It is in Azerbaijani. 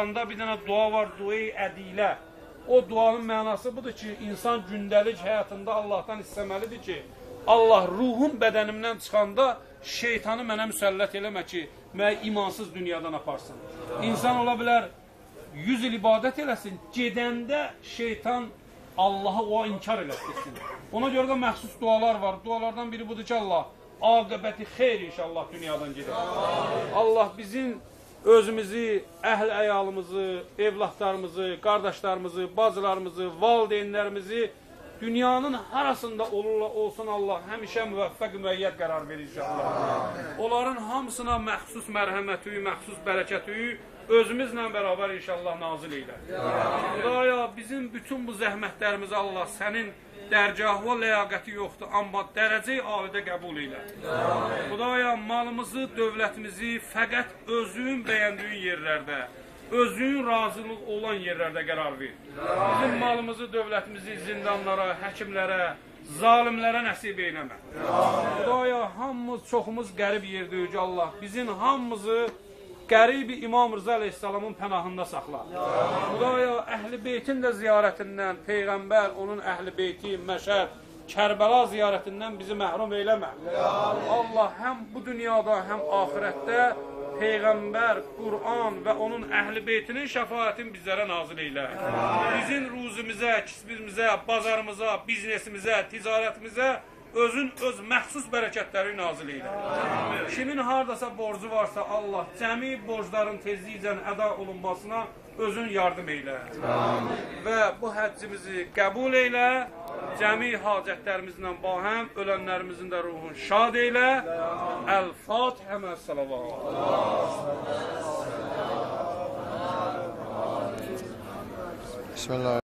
Quranda bir dənə dua var, dua-i ədilə. O duanın mənası budur ki, insan gündəlik həyatında Allahdan istəməlidir ki, Allah ruhum bədənimdən çıxanda şeytanı mənə müsəllət eləmə ki, mənə imansız dünyadan aparsın. İnsan ola bilər 100 il ibadət eləsin, gedəndə şeytan Allahı o inkar elətdirsin. Ona görə də məxsus dualar var. Dualardan biri budur ki, Allah aqibəti xeyr inşallah dünyadan gedər. Allah bizim özümüzü, əhl əyalımızı, evlatlarımızı, qardaşlarımızı, bacılarımızı, valideynlərimizi dünyanın harasında olurlar olsun Allah həmişə müvəffəq müəyyət qərar verir inşallah. Onların hamısına məxsus mərhəməti, məxsus bərəkəti özümüzlə bərabər inşallah nazil eylə. Xudaya bizim bütün bu zəhmətlərimizi Allah sənin dərgahı və ləyaqəti yoxdur, amma dərəcəyi alidə qəbul elə. Xudaya malımızı, dövlətimizi fəqət özün bəyəndiyin yerlərdə, özün razılıq olan yerlərdə qərar ver. Bizim malımızı, dövlətimizi zindanlara, həkimlərə, zalimlərə nəsib eyləmə. Xudaya hamımız, çoxumuz qərib yerdəyik Allah. Bizim hamımızı qəribi İmam Rıza əleyhissalamın pənahında saxla. Xudaya əhl-i beytin də ziyarətindən, Peyğəmbər, onun əhl-i beyti, Məşəd, Kərbəla ziyarətindən bizi məhrum eyləmə. Allah həm bu dünyada, həm ahirətdə Peyğəmbər, Qur'an və onun əhl-i beytinin şəfaətin bizlərə nazil eylə. Bizim ruzimizə, kisbimizə, bazarımıza, biznesimizə, ticarətimizə özün öz məxsus bərəkətləri nazil eylə. Kimin hardasa borcu varsa Allah cəmi borcların tezliklə əda olunmasına özün yardım eylə. Və bu həccimizi qəbul eylə. Cəmi hacətlərimizlə bahəm ölənlərimizin də ruhun şad eylə. Əl-Fatihə məs-salavat. Bismillah.